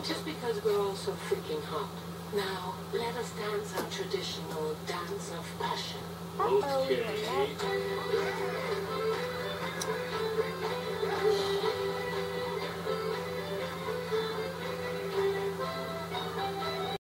Well, just because we're all so freaking hot. Now, let us dance our traditional dance of passion. Okay.